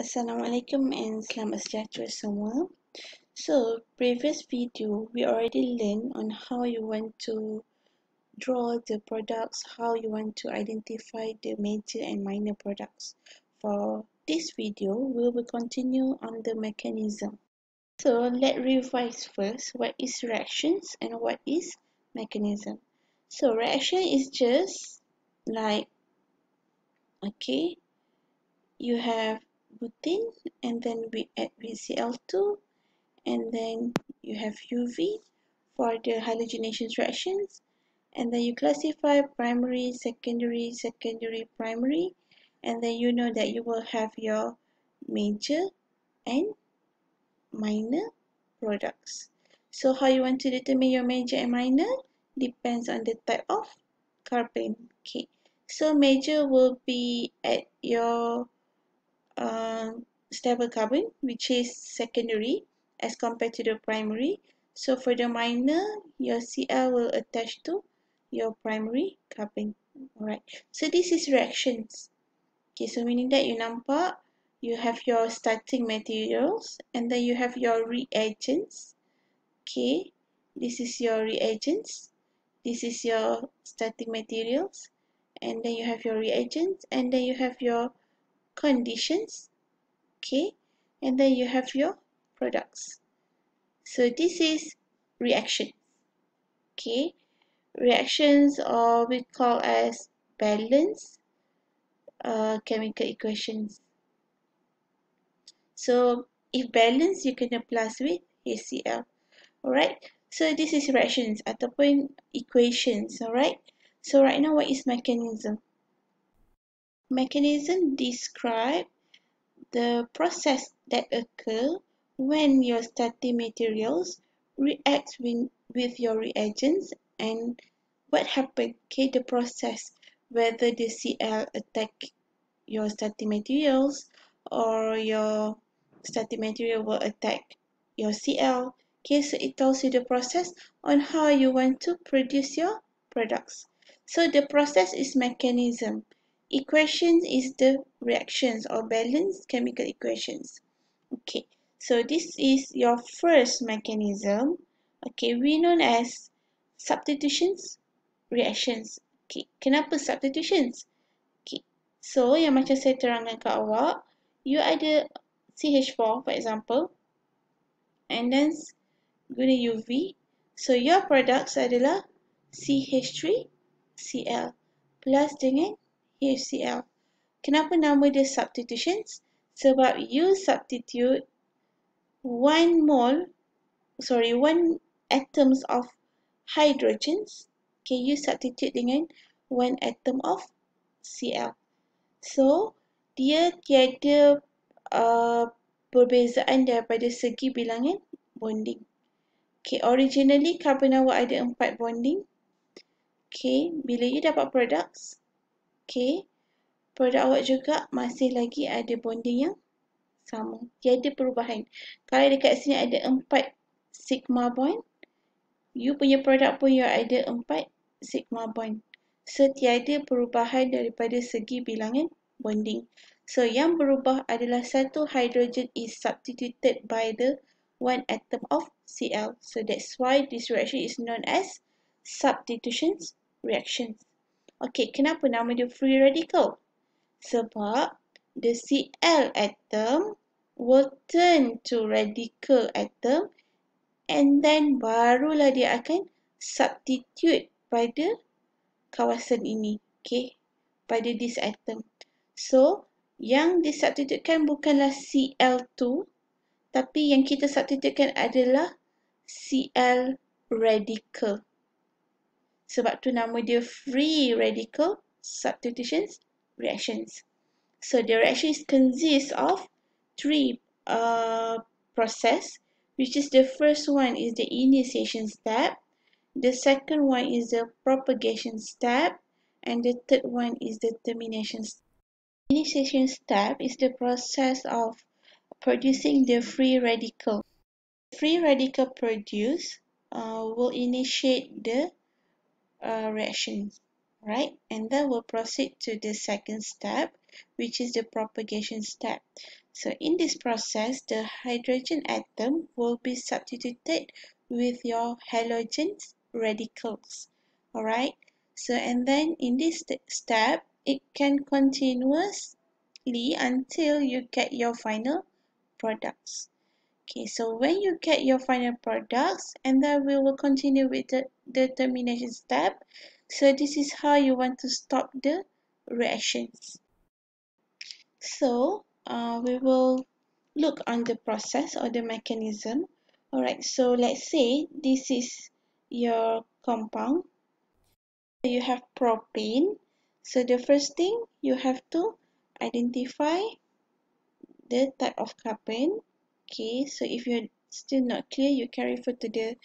Assalamualaikum and selamat sejahtera semua. So, previous video we already learned on how you want to draw the products, how you want to identify the major and minor products. For this video, we will continue on the mechanism. So, let's revise first what is reactions and what is mechanism. So, reaction is just like, okay, you have butane and then we add VCl2 and then you have UV for the halogenation reactions and then you classify primary, secondary, secondary, primary and then you know that you will have your major and minor products. So how you want to determine your major and minor depends on the type of carbon. Okay. So major will be at your uh, stable carbon which is secondary as compared to the primary. So for the minor, your Cl will attach to your primary carbon. Alright. So this is reactions. Okay, so meaning that you nampak you have your starting materials and then you have your reagents. Okay, this is your reagents. This is your starting materials and then you have your reagents and then you have your conditions okay and then you have your products. So this is reaction okay. Reactions or we call as balance uh, chemical equations. So if balance you can plus with HCl alright? So this is reactions ataupun equations alright? So right now what is mechanism mechanism describe the process that occur when your starting materials react with, with your reagents and what happened. Okay the process whether the cl attack your starting materials or your starting material will attack your cl okay so it tells you the process on how you want to produce your products. So the process is mechanism equations is the reactions or balanced chemical equations. Okay, so this is your first mechanism. Okay, we known as substitutions reactions. Okay, kenapa substitutions? Okay, so yang macam saya terangkan ke awak, you ada CH4 for example, and then guna UV, so your products adalah CH3Cl plus dengan HCl. Kenapa nama dia substitutions? Sebab you substitute one mole, sorry, one atoms of hydrogens. Okay, you substitute dengan one atom of Cl. So, dia tiada uh, perbezaan daripada segi bilangan bonding. Okay, originally carbon awak ada empat bonding. Okay, bila you dapat products, Okay. Produk awak juga masih lagi ada bonding yang sama. Tiada perubahan. Kalau dekat sini ada empat sigma bond, you punya produk pun you ada empat sigma bond. So, tiada perubahan daripada segi bilangan bonding. So, yang berubah adalah satu hydrogen is substituted by the one atom of Cl. So, that's why this reaction is known as substitution reactions. Okey, kenapa nama dia free radical? Sebab the Cl atom will turn to radical atom and then barulah dia akan substitute pada kawasan ini. Okay, pada this atom. So, yang disubstitutekan bukanlah Cl2 tapi yang kita substitutekan adalah Cl radical. Sebab tu nama dia free radical substitutions reactions. So the reactions consist of three uh, process which is the first one is the initiation step, the second one is the propagation step, and the third one is the termination step. Initiation step is the process of producing the free radical. Free radical produced uh, will initiate the uh, reactions. Right, and then we'll proceed to the second step, which is the propagation step. So in this process, the hydrogen atom will be substituted with your halogen radicals. Alright, so and then in this step, it can continuously until you get your final products. Okay, so when you get your final products, and then we will continue with the determination step. So this is how you want to stop the reactions. So uh, we will look on the process or the mechanism. Alright, so let's say this is your compound. You have propane. So the first thing you have to identify the type of carbon. Okay, so if you're still not clear, you can refer to the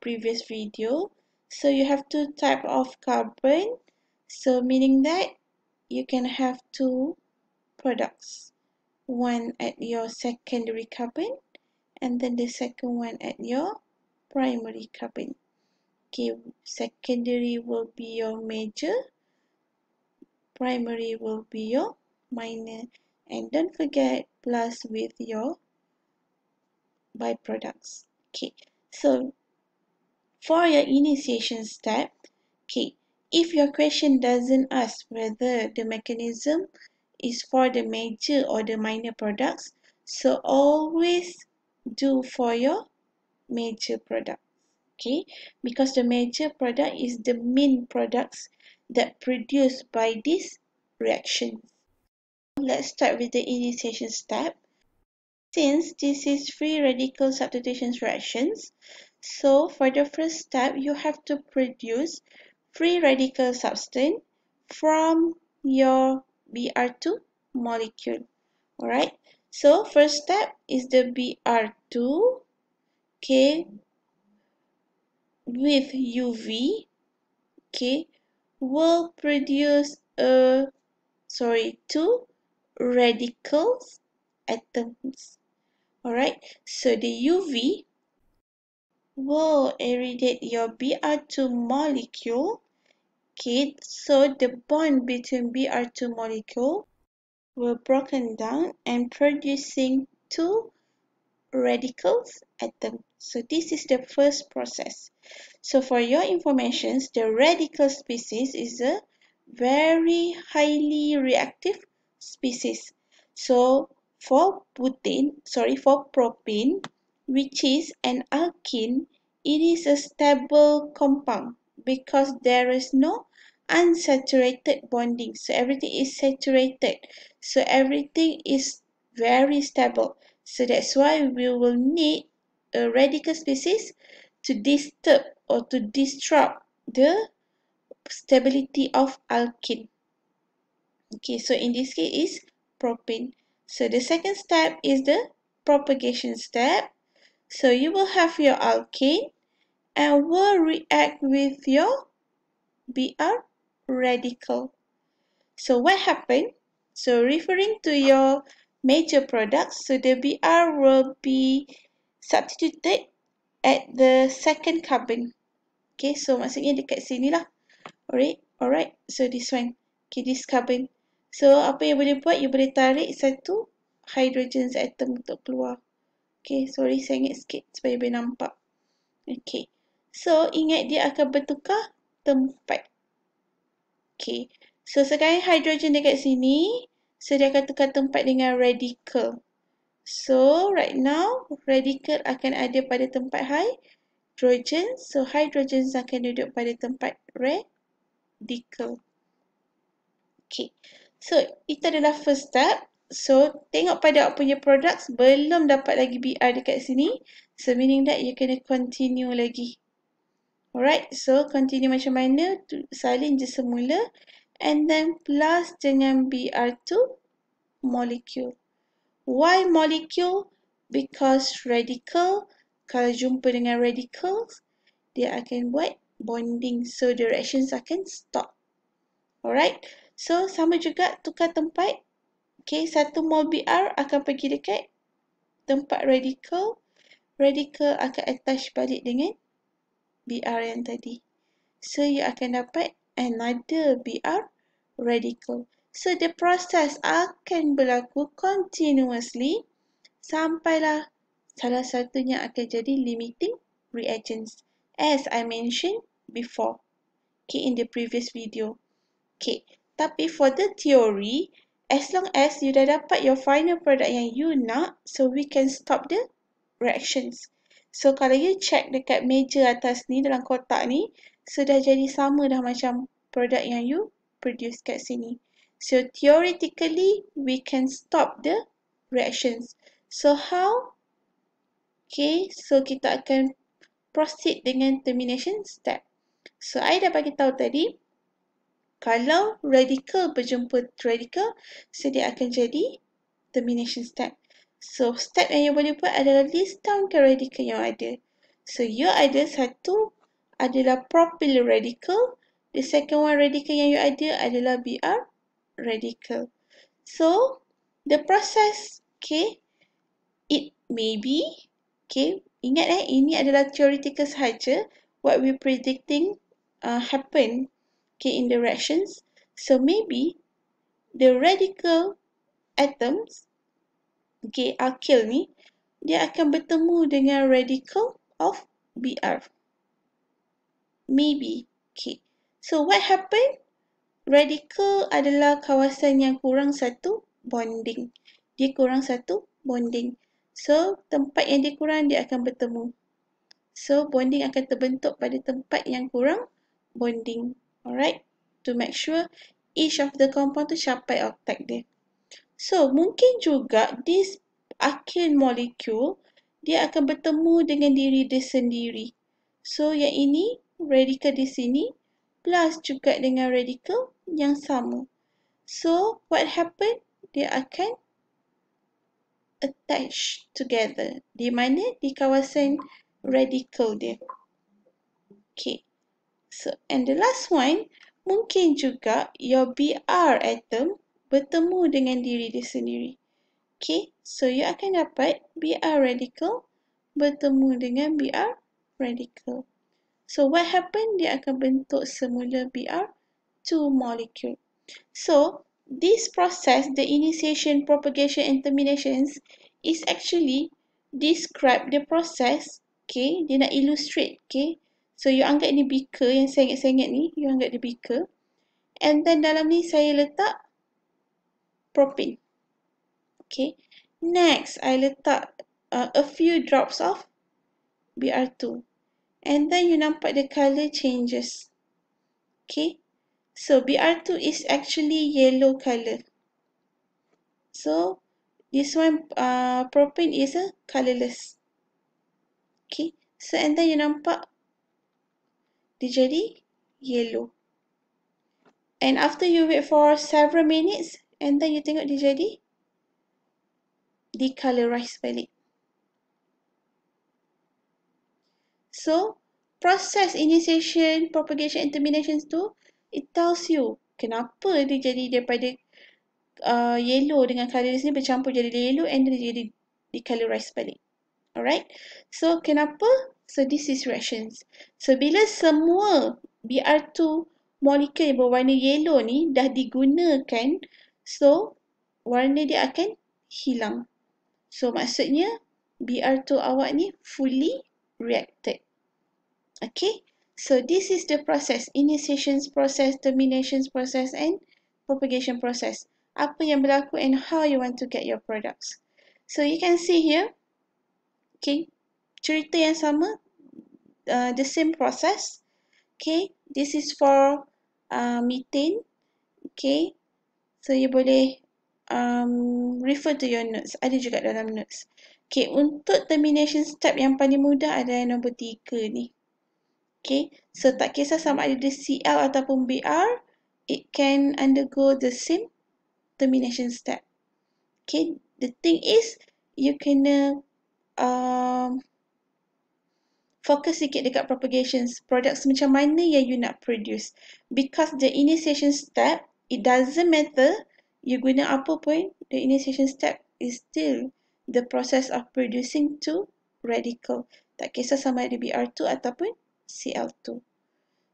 previous video. So you have two type of carbon. So meaning that you can have two products. One at your secondary carbon and then the second one at your primary carbon. Okay, secondary will be your major, primary will be your minor and don't forget plus with your byproducts. Okay, so for your initiation step, okay, if your question doesn't ask whether the mechanism is for the major or the minor products, so always do for your major product. Okay, because the major product is the main products that produced by this reaction. Let's start with the initiation step. Since this is free radical substitution reactions, so for the first step, you have to produce free radical substance from your Br2 molecule. Alright, so first step is the Br2 okay, with UV okay, will produce a sorry two radicals atoms. Alright, so the UV will irradiate your Br2 molecule. Okay, so the bond between Br2 molecule will broken down and producing two radicals atom. So this is the first process. So for your information, the radical species is a very highly reactive species. So for butane, sorry, for propane, which is an alkene, it is a stable compound because there is no unsaturated bonding. So everything is saturated. So everything is very stable. So that's why we will need a radical species to disturb or to disrupt the stability of alkene. Okay, so in this case is propane. So the second step is the propagation step. So you will have your alkane and will react with your Br radical. So what happened? So referring to your major products, so the Br will be substituted at the second carbon. Okay, so maksudnya dekat sini lah. Alright, alright. So this one. Okay, this carbon. So apa yang boleh buat? You boleh tarik satu hydrogen atom untuk keluar. Okay, sorry saya ingat sikit supaya boleh nampak. Okay, so ingat dia akan bertukar tempat. Okay, so sekarang hydrogen dekat sini, so dia akan tukar tempat dengan radical. So right now, radical akan ada pada tempat hydrogen. So hydrogen akan duduk pada tempat radical. Okay, so itu adalah first step. So, tengok pada punya products belum dapat lagi BR dekat sini. So, meaning that you kena continue lagi. Alright, so continue macam mana? Salin je semula. And then plus dengan BR2 molecule. Why molecule? Because radical, kalau jumpa dengan radicals, dia akan buat bonding. So, the reactions akan stop. Alright, so sama juga tukar tempat Okay, satu mol BR akan pergi dekat tempat radical. Radical akan attach balik dengan BR yang tadi. So, you akan dapat another BR radical. So the process akan berlaku continuously sampailah salah satunya akan jadi limiting reagents as I mentioned before. Okay, in the previous video. Okay, tapi for the theory, as long as you dah dapat your final product yang you nak, so we can stop the reactions. So kalau you check dekat meja atas ni dalam kotak ni, so dah jadi sama dah macam produk yang you produce kat sini. So theoretically, we can stop the reactions. So how? Okay, so kita akan proceed dengan termination step. So, I dah bagi tahu tadi, kalau radical berjumpa radical, so dia akan jadi termination step. So, step yang you boleh buat adalah list down ke radical yang ada. So, you ada satu adalah propyl radical. The second one radical yang you ada adalah BR radical. So, the process, okay, it may be, okay, ingat eh, ini adalah theoretical sahaja. What we predicting uh, happen okay, in. So maybe the radical atoms, okay, alkyl ni, dia akan bertemu dengan radical of Br. Maybe, okay. So what happen? Radical adalah kawasan yang kurang satu bonding. Dia kurang satu bonding. So tempat yang dia kurang dia akan bertemu. So bonding akan terbentuk pada tempat yang kurang bonding. Alright? To make sure each of the compound tu capai octet dia. So, mungkin juga this alkyl molecule dia akan bertemu dengan diri dia sendiri. So, yang ini radical di sini plus juga dengan radical yang sama. So, what happen? Dia akan attach together. Di mana? Di kawasan radical dia. Okay. So, and the last one, mungkin juga your BR atom bertemu dengan diri dia sendiri. Okay, so you akan dapat BR radical bertemu dengan BR radical. So, what happen? Dia akan bentuk semula BR two molecule. So, this process, the initiation, propagation and terminations is actually describe the process, okay, dia nak illustrate, okay, So you anggap ni beaker yang sengit-sengit ni, you anggap dia beaker. And then dalam ni saya letak propane. Okay. Next, I letak uh, a few drops of BR2. And then you nampak the color changes. Okay. So BR2 is actually yellow color. So this one uh, propane is a colorless. Okay. So and then you nampak dia jadi yellow. And after you wait for several minutes, and then you tengok dia jadi decolorize balik. So, process initiation, propagation, and termination tu, it tells you kenapa dia jadi daripada uh, yellow dengan color ni bercampur jadi yellow and dia jadi decolorize balik. Alright? So, kenapa? So this is reactions. So bila semua BR2 molekul yang berwarna yellow ni dah digunakan, so warna dia akan hilang. So maksudnya BR2 awak ni fully reacted. Okay. So this is the process. Initiation process, termination process and propagation process. Apa yang berlaku and how you want to get your products. So you can see here. Okay cerita yang sama uh, the same process. Okay this is for uh, methane. Okay so you boleh um, refer to your notes. Ada juga dalam notes. Okay untuk termination step yang paling mudah adalah nombor tiga ni. Okay so tak kisah sama ada dia CL ataupun BR it can undergo the same termination step. Okay the thing is you kena um, fokus sikit dekat propagations products macam mana yang you nak produce. Because the initiation step it doesn't matter you guna apa pun the initiation step is still the process of producing two radical. Tak kisah sama ada BR2 ataupun CL2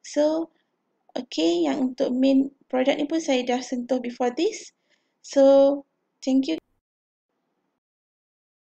so Okay, yang untuk main product ni pun saya dah sentuh before this. So, thank you